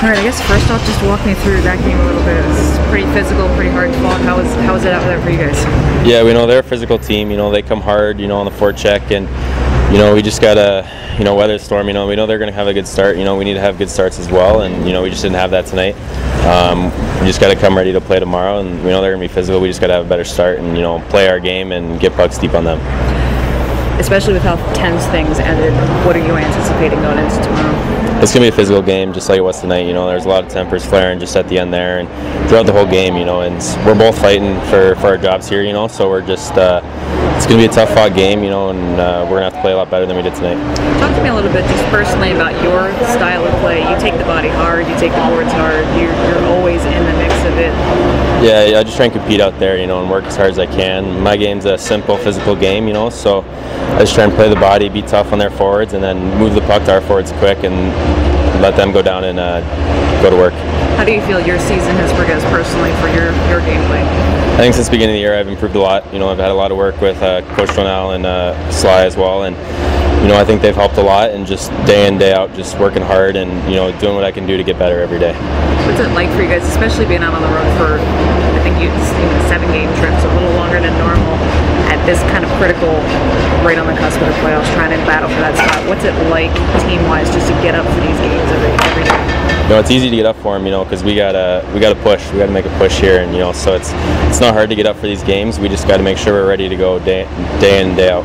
All right, I guess first off, just walk me through that game a little bit. It's pretty physical, pretty hard fought. How was how was it out there for you guys? Yeah, we know they're a physical team. You know, they come hard. You know, on the forecheck, and you know we just gotta you know weather storm. You know, we know they're gonna have a good start. You know, we need to have good starts as well, and you know we just didn't have that tonight. Um, we just gotta come ready to play tomorrow, and we know they're gonna be physical. We just gotta have a better start, and you know play our game and get pucks deep on them. Especially with how tense things ended, what are you anticipating going into tomorrow? It's gonna be a physical game, just like it was tonight. You know, there's a lot of tempers flaring just at the end there, and throughout the whole game. You know, and we're both fighting for, for our jobs here. You know, so we're just uh, it's gonna be a tough fought game. You know, and uh, we're gonna have to play a lot better than we did tonight. Talk to me a little bit, just personally, about your style of play. You take the body hard, you take the boards hard. You're, you're always in the mix of it. Yeah, I just try and compete out there, you know, and work as hard as I can. My game's a simple physical game, you know, so I just try and play the body, be tough on their forwards, and then move the puck to our forwards quick and let them go down and uh, go to work. How do you feel your season has progressed personally for your, your gameplay? I think since the beginning of the year I've improved a lot. You know, I've had a lot of work with uh, Coach Donald and uh, Sly as well, and you know, I think they've helped a lot and just day in, day out, just working hard and, you know, doing what I can do to get better every day. What's it like for you guys, especially being out on the road for, Think you, seven game trips, a little longer than normal, at this kind of critical, right on the cusp of the playoffs, trying to battle for that spot? What's it like team wise just to get up for these games every, every day? Know, it's easy to get up for them, you know, because we gotta we gotta push, we gotta make a push here, and you know, so it's it's not hard to get up for these games. We just got to make sure we're ready to go day day in day out.